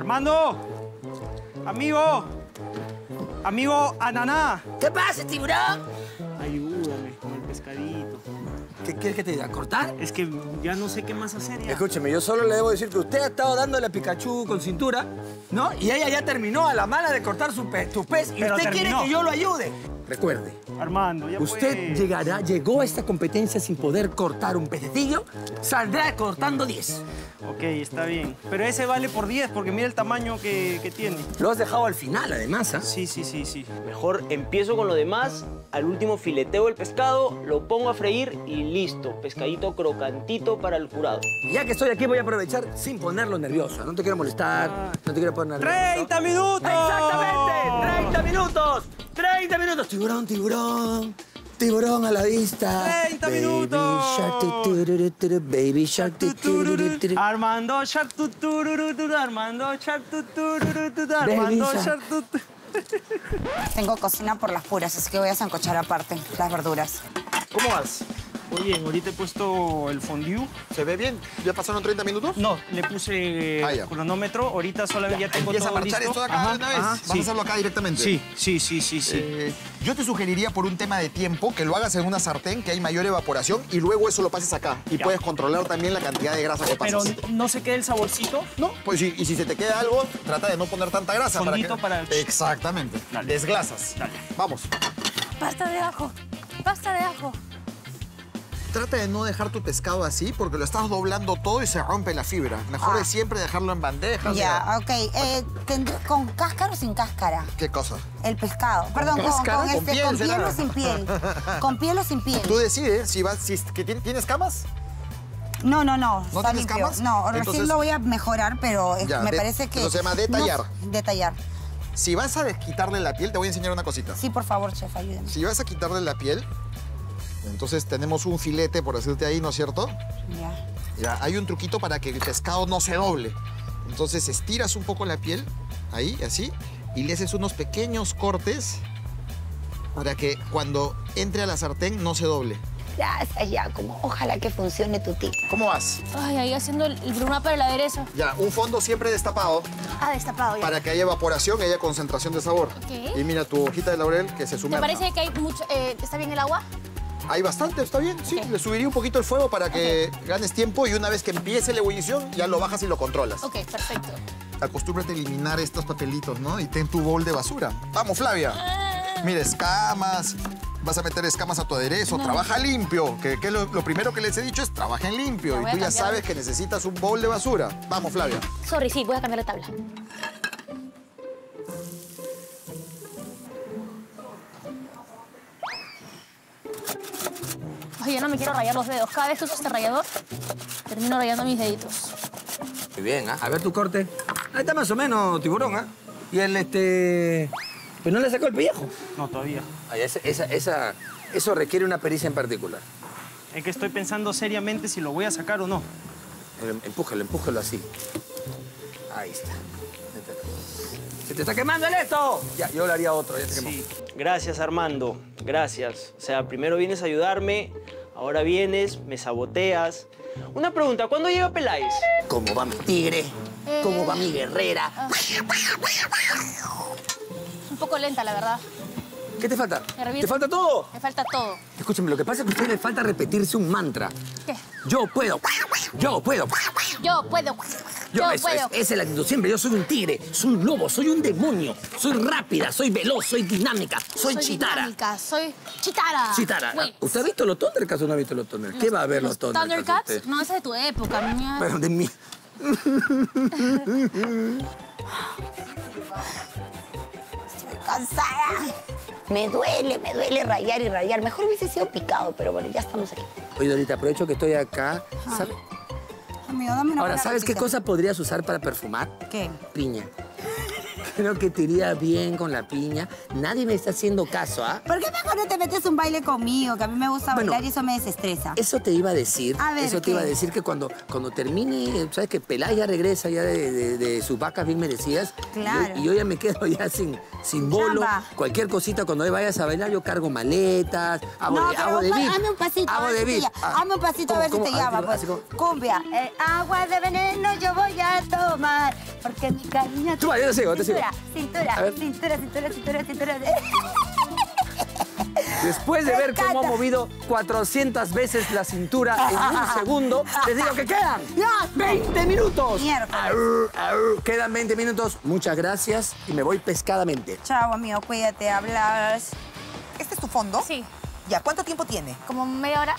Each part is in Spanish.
Armando. Amigo. Amigo Ananá. ¿Qué pasa, tiburón? Ayúdame con el pescadito. ¿Qué quieres que te diga? ¿Cortar? Es que ya no sé qué más hacer ya. Escúcheme, yo solo le debo decir que usted ha estado dándole a Pikachu con cintura, ¿no? Y ella ya terminó a la mala de cortar su pez, tu pez y usted quiere que yo lo ayude. Recuerde, Armando, ya usted llegará, llegó a esta competencia sin poder cortar un pececillo, saldrá cortando 10. Ok, está bien. Pero ese vale por 10 porque mira el tamaño que, que tiene. Lo has dejado al final, además, ¿ah? Sí, sí, sí, sí. Mejor empiezo con lo demás, al último fileteo el pescado, lo pongo a freír y listo. Pescadito crocantito para el jurado. Ya que estoy aquí, voy a aprovechar sin ponerlo nervioso. No te quiero molestar, no te quiero poner nervioso. ¡30 minutos! ¡Exactamente! ¡30 minutos! ¡30 minutos! Tiburón, tiburón. Tiburón a la vista. 30 Baby minutos. shark, tu, baby shark, tu. Armando Shark Armando Shark Armando Shark Tengo cocina por las puras, así que voy a sancochar aparte las verduras. ¿Cómo vas? Muy bien, ahorita he puesto el fondue. ¿Se ve bien? ¿Ya pasaron 30 minutos? No, le puse Ah, ya. cronómetro. Ahorita solamente ya, tengo Empieza a todo marchar listo. esto de acá Ajá, de una vez. ajá, Vamos sí. a hacerlo acá directamente. Sí, sí, sí, sí, sí. Eh, yo te sugeriría por un tema de tiempo que lo hagas en una sartén que hay mayor evaporación y luego eso lo pases acá. Y Ya. puedes controlar también la cantidad de grasa que Pero pasas. no se quede el saborcito. No, pues sí, y si se te queda algo, trata de no poner tanta grasa. Para, que... para- Exactamente. Dale. Desglasas. Dale. Vamos. Pasta de ajo. Pasta de ajo. Trata de no dejar tu pescado así porque lo estás doblando todo y se rompe la fibra. Mejor Ah. es siempre dejarlo en bandejas. Ya, ok. Eh, ¿tendré- ¿Con cáscara o sin cáscara? ¿Qué cosa? El pescado. Perdón, con, cáscara? con, Con este, piel, con piel o sin piel. Con piel o sin piel. Tú decides si vas, si que tien- tienes camas. No, no, no. ¿No está tienes limpio. camas? No, recién Entonces- lo voy a mejorar, pero Ya, me de- parece que... eso se llama detallar. No, detallar. Si vas a quitarle la piel, te voy a enseñar una cosita. Sí, por favor, chef, ayúdame. Si vas a quitarle la piel, entonces tenemos un filete, por decirte ahí, ¿no es cierto? Ya. Ya, hay un truquito para que el pescado no se doble. Entonces estiras un poco la piel, ahí, así, y le haces unos pequeños cortes para que cuando entre a la sartén no se doble. Gracias, ya, como ojalá que funcione tu tip. ¿Cómo vas? Ay, ahí haciendo el, el bruma para el aderezo. Ya, un fondo siempre destapado Ah, destapado ya. para que haya evaporación y haya concentración de sabor. Ok. Y mira tu hojita de laurel que se ¿Te sumerja. parece que hay mucho... eh, ¿Está bien el agua? Hay bastante, está bien. Sí, le subiría un poquito el fuego para que ganes tiempo y una vez que empiece la ebullición ya lo bajas y lo controlas. Ok, perfecto. Acostúmbrate a eliminar estos papelitos, ¿no? Y ten tu bol de basura. Vamos, Flavia. Mira, escamas. Vas a meter escamas a tu aderezo. Trabaja limpio. Que, que lo, lo primero que les he dicho es trabajen limpio. La Y tú ya sabes que necesitas un bol de basura. Vamos, Flavia. Sorry, sí, voy a cambiar la tabla. Yo no me quiero rayar los dedos. Cada vez que uso este rallador, termino rayando mis deditos. Muy bien, ¿ah? A ver tu corte. Ahí está más o menos, tiburón, ¿ah? Y el, este... Pues no le sacó el pellejo. No, todavía. Ay, esa, esa, esa- eso requiere una pericia en particular. Es que estoy pensando seriamente si lo voy a sacar o no. Em- Empújalo, empújalo así. Ahí está. ¡Se te está quemando el esto! Ya, yo le haría otro, ya se quemó. Sí. Gracias, Armando. Gracias. O sea, primero vienes a ayudarme, ahora vienes, me saboteas. Una pregunta, ¿cuándo llega Peláez? ¿Cómo va mi tigre? ¿Cómo va mi guerrera? Un poco lenta, la verdad. ¿Qué te falta? ¿Te falta todo? Me falta todo. Escúchame, lo que pasa es que a usted le falta repetirse un mantra. ¿Qué? Yo puedo. Yo puedo. Yo puedo. Yo, Yo eso, puedo. es, esa es la actitud siempre. Yo soy un tigre, soy un lobo, soy un demonio. Soy rápida, soy veloz, soy dinámica, soy, chitara. dinámica, Soy chitara. Chitara. Wait. ¿Usted ha visto los Thundercats o no ha visto los Thundercats? ¿Qué va a ver los, ¿Los Thundercats? Thundercats? No, esa es de tu época, niña. Pero de mí. Cansada. Me duele, me duele rayar y rayar. Mejor hubiese sido picado, pero bueno, ya estamos aquí. Oye, Dorita, aprovecho que estoy acá. ¿Sabe- Amigo, dame una Ahora, ¿sabes qué cosa podrías usar para perfumar? ¿Qué? Piña. Creo que te iría bien con la piña. Nadie me está haciendo caso, ¿ah? ¿Por qué mejor no te metes un baile conmigo? Que a mí me gusta Bueno. bailar y eso me desestresa. Eso te iba a decir. A ver, eso te iba a decir que cuando, cuando termine, sabes que Pelá ya regresa ya de, de- de sus vacas bien merecidas. Claro. Y yo, y yo ya me quedo ya sin, sin bolo. Chamba. Cualquier cosita, cuando vayas a bailar, yo cargo maletas, hago no, de, pero hago de pa- VIP. hazme un pasito. Hago de llama. Ah, hazme un pasito a ¿cómo, ver si cómo? te Ah, llama. Pues. Cumbia. Eh, agua de veneno yo voy a tomar. Porque mi cariño... Tú, yo te sigo, te sigo. Cintura, cintura, cintura, cintura, cintura, cintura. Después de Me ver cómo ha movido 400 veces la cintura en un segundo, les digo que quedan 20 minutos. Arr, arr. Quedan 20 minutos. Muchas gracias y me voy pescadamente. Chao, amigo, cuídate, hablas. ¿Este es tu fondo? Sí, Ya, ¿cuánto tiempo tiene? como media hora.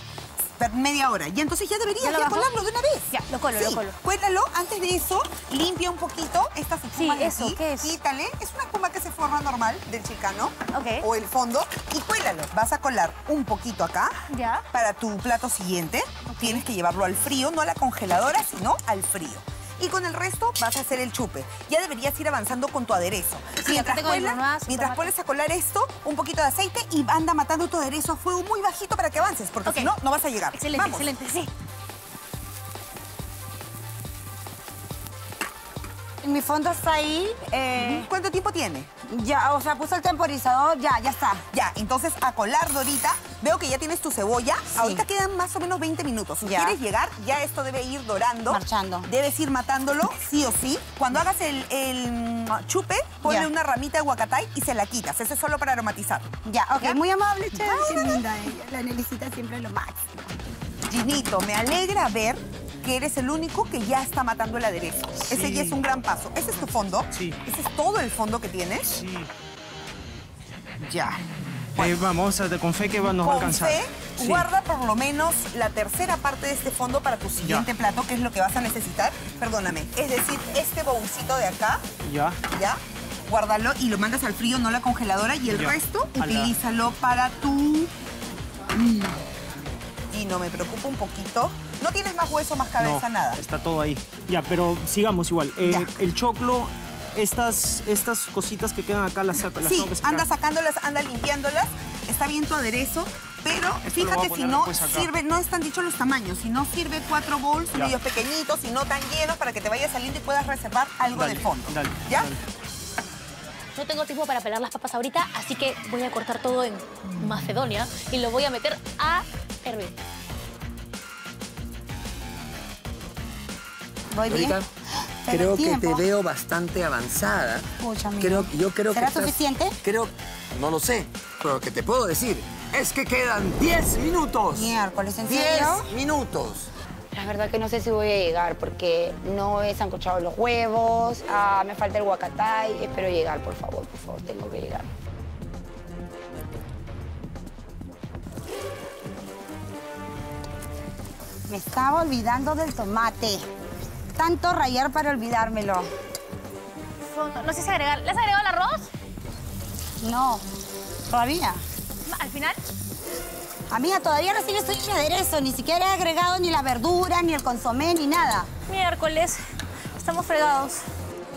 Media hora. Y entonces ya deberías ¿Ya colarlo de una vez. Ya, lo colo, sí, lo colo. Cuélalo. Antes de eso, limpia un poquito estas espumas de eso, aquí. ¿qué es? Quítale. Es una espuma que se forma normal del chicano. Ok. O el fondo. Y cuélalo. Vas a colar un poquito acá. Ya. Para tu plato siguiente. Tienes que llevarlo al frío, no a la congeladora, sino al frío. Y con el resto vas a hacer el chupe. Ya deberías ir avanzando con tu aderezo. el cuelas- más, mientras pones a colar esto, un poquito de aceite y anda matando tu aderezo a fuego muy bajito para que avances, porque Ok. si no, no vas a llegar. Excelente, Vamos. excelente, sí. Mi fondo está ahí. eh, ¿Cuánto tiempo tiene? Ya, o sea, puse el temporizador, ya, ya está. Ya, entonces a colar, Dorita. Veo que ya tienes tu cebolla. Ahorita quedan más o menos 20 minutos. Si Ya. quieres llegar, ya esto debe ir dorando. Marchando. Debes ir matándolo, sí o sí. Cuando hagas el, el, chupe, ponle Ya. una ramita de guacatay y se la quitas. Eso es solo para aromatizar. Ya, ok, ¿Ya? muy amable, chévere. Qué linda ella. La Nelicita siempre es lo máximo. Ginito, me alegra ver que eres el único que ya está matando el aderezo. Ese ya es un gran paso. ¿Ese es tu fondo? Sí. ¿Ese es todo el fondo que tienes? Sí. Ya. Eh, vamos, con fe que nos va a alcanzar. fe, Sí. guarda por lo menos la tercera parte de este fondo para tu siguiente plato, que es lo que vas a necesitar. Perdóname. Es decir, este bolsito de acá, Ya. ¿ya? Guárdalo y lo mandas al frío, no a la congeladora. Y el Ya. resto, A la- utilízalo para tu... Mm. Y no me preocupa un poquito. No tienes más hueso, más cabeza, no, nada. Está todo ahí. Ya, pero sigamos igual. Eh. El choclo, estas, estas cositas que quedan acá las saco. Las Sí, tengo que sacar. anda sacándolas, anda limpiándolas. Está bien tu aderezo, pero fíjate si no sirve, no están dichos los tamaños, si no sirve cuatro bowls Ya. medios pequeñitos y no tan llenos para que te vaya saliendo y puedas reservar algo Dale, de fondo. dale, ¿Ya? dale. No tengo tiempo para pelar las papas ahorita, así que voy a cortar todo en Macedonia y lo voy a meter a hervir. Voy bien. Creo que tiempo. te veo bastante avanzada. Amigo. Creo, yo creo ¿Será que estás- suficiente? Creo, no lo sé, pero lo que te puedo decir es que quedan 10 minutos. Miércoles, ¿en 10 serio? minutos. La verdad que no sé si voy a llegar porque no he sancochado los huevos, ah, me falta el guacatay. Espero llegar, por favor, por favor, tengo que llegar. Me estaba olvidando del tomate. Tanto rayar para olvidármelo. No sé si agregar. ¿Le has agregado el arroz? No, todavía. Al final. Amiga, todavía recién estoy en aderezo. Ni siquiera he agregado ni la verdura, ni el consomé, ni nada. Miércoles. Estamos fregados.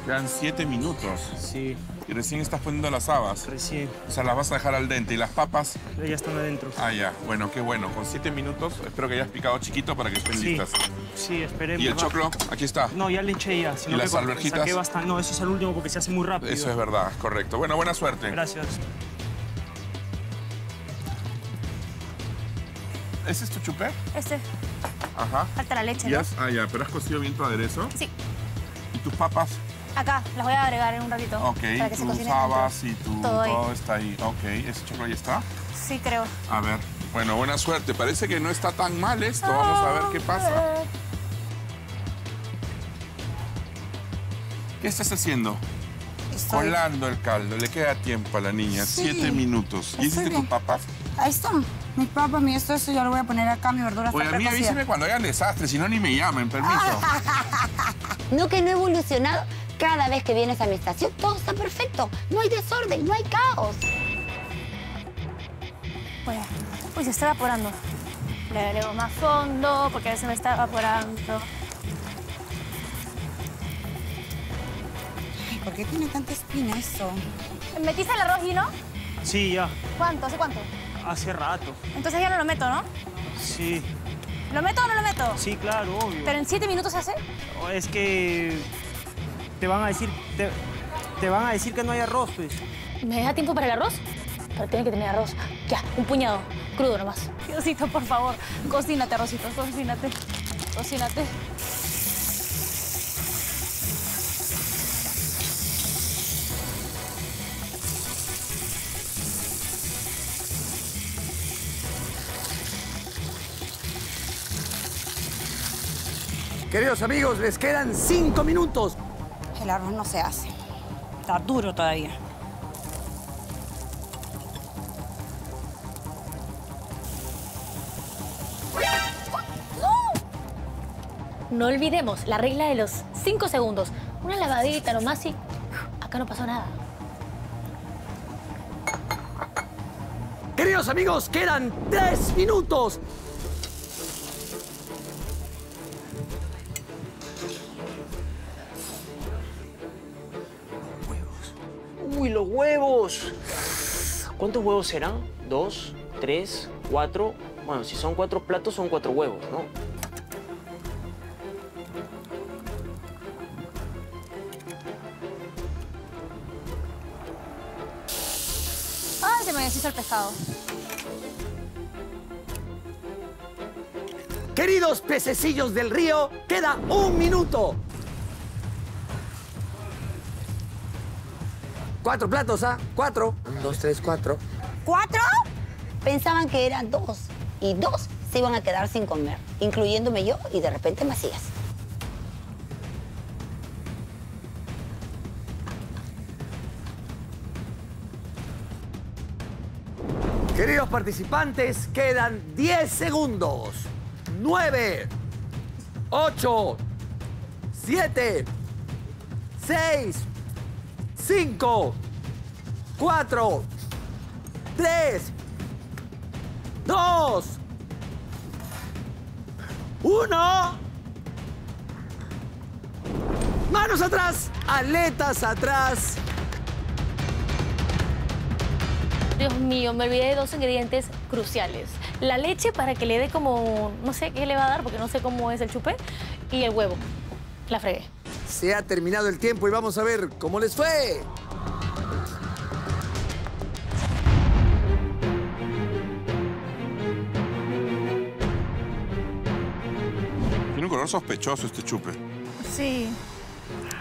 Quedan siete minutos. Sí, Y recién estás poniendo las habas. recién. O sea, las vas a dejar al dente. ¿Y las papas? Ya están adentro. Ah, ya. Bueno, qué bueno. Con siete minutos, espero que hayas picado chiquito para que estén Sí, listas. sí, esperemos. ¿Y el choclo? Aquí está. No, ya le eché ya. sino ¿Y las alverjitas? Bastante. No, eso es el último porque se hace muy rápido. Eso es verdad, correcto. Bueno, buena suerte. Gracias. ¿Ese es tu chupé? Este. Ajá. Falta la leche, ¿Y ¿no? has- ah, ya. ¿Pero has cocido bien tu aderezo? Sí. ¿Y tus papas? Acá. Las voy a agregar en un ratito. Ok. Para que tus habas y tu... Todo está ahí. Ok. ¿Ese choclo ya está? Sí, creo. A ver. Bueno, buena suerte. Parece que no está tan mal esto. Vamos a ver qué pasa. ¿Qué estás haciendo? Estoy- Colando el caldo. Le queda tiempo a la niña. Sí. Siete minutos. ¿Y hiciste tus papas? Ahí está. Mi papa, mi esto, esto, yo lo voy a poner acá, mi verdura está Oye, a mí avíseme cuando hayan desastres, si no ni me llamen, permiso. No que no he evolucionado. Cada vez que vienes a mi estación, todo está perfecto. No hay desorden, no hay caos. Bueno. Uy, se está evaporando. Le agrego más fondo porque a veces me está evaporando. Ay, ¿por qué tiene tanta espina eso? ¿Metiste el arroz, Gino? Sí, ya. ¿Cuánto? ¿Hace cuánto? Hace rato. Entonces ya no lo meto, ¿no? Sí. ¿Lo meto o no lo meto? Sí, claro, obvio. ¿Pero en siete minutos se hace? Es que te van a decir... Te, te van a decir que no hay arroz, pues. ¿Me deja tiempo para el arroz? Pero tiene que tener arroz. Ya, un puñado. Crudo nomás. Diosito, por favor. Cocínate, arrocito. Cocínate. Cocínate. Queridos amigos, les quedan cinco minutos. El arroz no se hace. Está duro todavía. No olvidemos la regla de los 5 segundos. Una lavadita nomás y acá no pasó nada. Queridos amigos, quedan tres minutos. Huevos serán? ¿Dos? ¿Tres? ¿Cuatro? Bueno, si son cuatro platos, son cuatro huevos, ¿no? Ah, se me deshizo el pescado. Queridos pececillos del río, queda un minuto. Cuatro platos, ¿ah? Cuatro. Un, dos, tres, cuatro. ¿Cuatro? Pensaban que eran dos. Y dos se iban a quedar sin comer, incluyéndome yo y de repente Macías. Queridos participantes, quedan 10 segundos. 9, 8, 7, 6, 5, 4, 3, 2, 1. Manos atrás, aletas atrás. Dios mío, me olvidé de dos ingredientes cruciales. La leche para que le dé como, no sé qué le va a dar porque no sé cómo es el chupe. Y el huevo. La fregué. Se ha terminado el tiempo y vamos a ver cómo les fue. Sospechoso este chupe. Sí.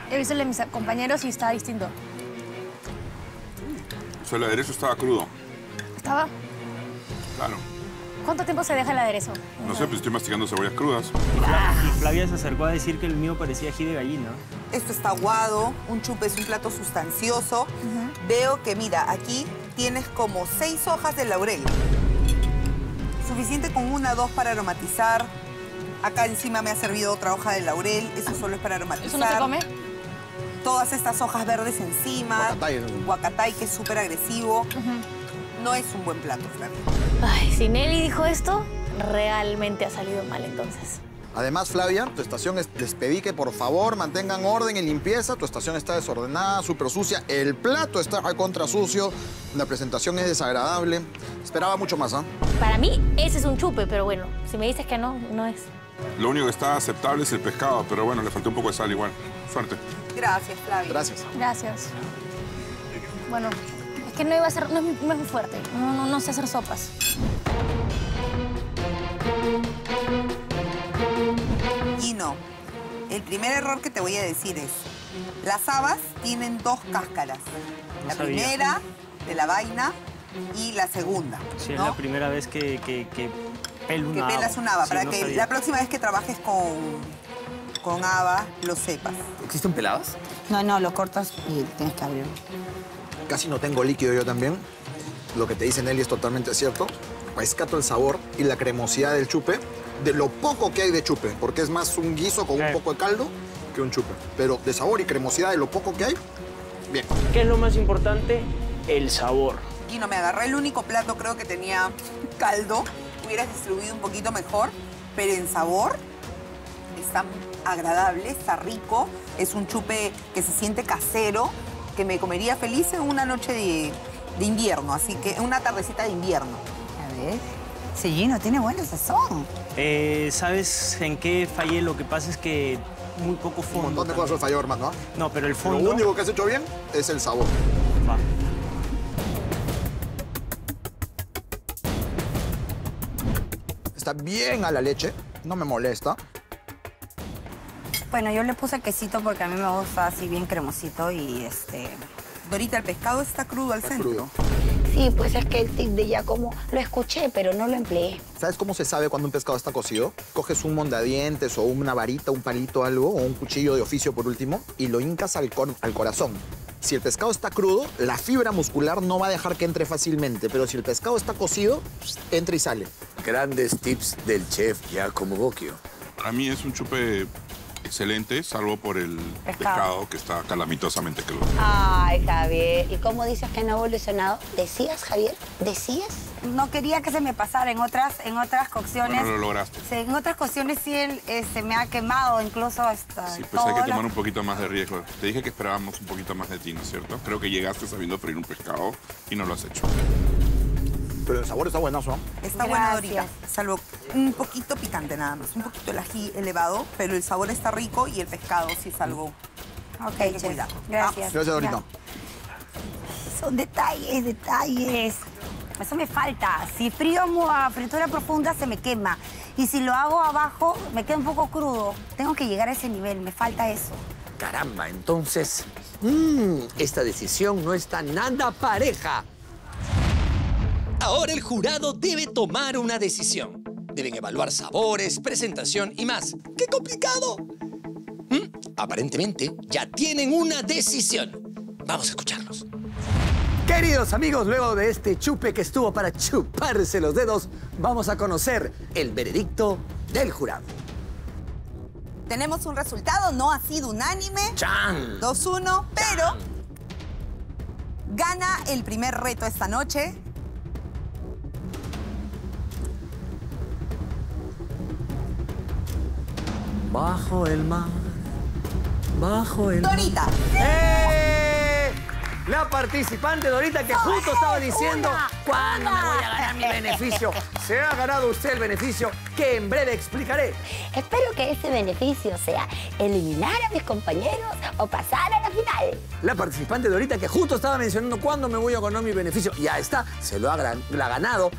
He visto el de mis compañeros y está distinto. O sea, el aderezo estaba crudo. ¿Estaba? Claro. ¿Cuánto tiempo se deja el aderezo? No sé, pues estoy masticando cebollas crudas. Y Flavia se acercó a decir que el mío parecía ají de gallina. Esto está aguado, un chupe es un plato sustancioso. Veo que, mira, aquí tienes como seis hojas de laurel. Suficiente con una o dos para aromatizar. Acá encima me ha servido otra hoja de laurel, eso solo es para aromatizar. ¿Eso no se come? Todas estas hojas verdes encima. Guacatay, ¿no? Guacatay, que es súper agresivo. No es un buen plato, Flavia. Ay, si Nelly dijo esto, realmente ha salido mal entonces. Además, Flavia, tu estación es les pedí que por favor mantengan orden y limpieza. Tu estación está desordenada, súper sucia. El plato está contra sucio. La presentación es desagradable. Esperaba mucho más, ¿ah? Para mí, ese es un chupe, pero bueno, si me dices que no, no es. Lo único que está aceptable es el pescado, pero bueno, le faltó un poco de sal igual. Suerte. Gracias, Flavia. Gracias. Gracias. Bueno, es que no iba a ser, no es, mi- no es muy fuerte. No, no, no sé hacer sopas. Y no. El primer error que te voy a decir es, las habas tienen dos cáscaras. La sabía. primera de la vaina y la segunda. Sí, es la primera vez que, que, que pelo que una pelas una haba, Sí, para no que sabía. la próxima vez que trabajes con, con haba lo sepas. ¿Existen peladas? No, no, lo cortas y tienes que abrirlo. Casi no tengo líquido yo también. Lo que te dice Nelly es totalmente cierto. Rescato el sabor y la cremosidad del chupe, de lo poco que hay de chupe, porque es más un guiso con un Sí. poco de caldo que un chupe. Pero de sabor y cremosidad de lo poco que hay, bien. ¿Qué es lo más importante? El sabor. Y no me agarré el único plato, creo que tenía caldo. Hubieras distribuido un poquito mejor, pero en sabor está agradable, está rico. Es un chupe que se siente casero, que me comería feliz en una noche de, de invierno, así que una tardecita de invierno. A ver. Sí, Gino, tiene buena sazón. Eh, ¿Sabes en qué fallé? Lo que pasa es que muy poco Un fondo. montón de cosas falló, hermano. ¿ah? No, pero el Lo fondo... único que has hecho bien es el sabor. Va. Está bien a la leche, no me molesta. Bueno, yo le puse quesito porque a mí me gusta así bien cremosito y este Dorita, el pescado está crudo al centro. crudo. Sí, pues es que el tip de Giacomo lo escuché, pero no lo empleé. ¿Sabes cómo se sabe cuando un pescado está cocido? Coges un mondadientes o una varita, un palito, algo, o un cuchillo de oficio por último, y lo hincas al, cor- al corazón. Si el pescado está crudo, la fibra muscular no va a dejar que entre fácilmente, pero si el pescado está cocido, entra y sale. Grandes tips del chef Giacomo Bocchio. Para mí es un chupe excelente, salvo por el pescado, que está calamitosamente crudo. Ay, Javier. ¿Y cómo dices que no ha evolucionado? ¿Decías, Javier? ¿Decías? No quería que se me pasara en otras, en otras cocciones. Bueno, lo lograste. Sí, en otras cocciones sí él, eh, se me ha quemado incluso hasta Sí, pues hay que tomar la- un poquito más de riesgo. Te dije que esperábamos un poquito más de ti, ¿no es cierto? Creo que llegaste sabiendo freír un pescado y no lo has hecho. Pero el sabor está buenazo. ¿no? Está bueno, Gracias. Dorita. Salvo un poquito picante nada más. Un poquito el ají elevado, pero el sabor está rico y el pescado sí es algo... Ok, Hay que chef. cuidar. Gracias. Gracias, Dorita. Son detalles, detalles. Eso me falta. Si frío mu- a fritura profunda se me quema. Y si lo hago abajo me queda un poco crudo. Tengo que llegar a ese nivel, me falta eso. Caramba, entonces, mm, esta decisión no está nada pareja. Ahora el jurado debe tomar una decisión. Deben evaluar sabores, presentación y más. ¡Qué complicado! Mm, Aparentemente ya tienen una decisión. Vamos a escucharlos. Queridos amigos, luego de este chupe que estuvo para chuparse los dedos, vamos a conocer el veredicto del jurado. Tenemos un resultado, no ha sido unánime. ¡Chan! 2-1, pero gana el primer reto esta noche. Bajo el mar, bajo el mar. Dorita. ¡Eh! La participante Dorita que justo estaba diciendo cuándo me voy a ganar mi beneficio. Se ha ganado usted el beneficio que en breve explicaré. Espero que ese beneficio sea eliminar a mis compañeros o pasar a la final. La participante Dorita que justo estaba mencionando cuándo me voy a ganar mi beneficio. Ya está, se lo ha gran- la ha ganado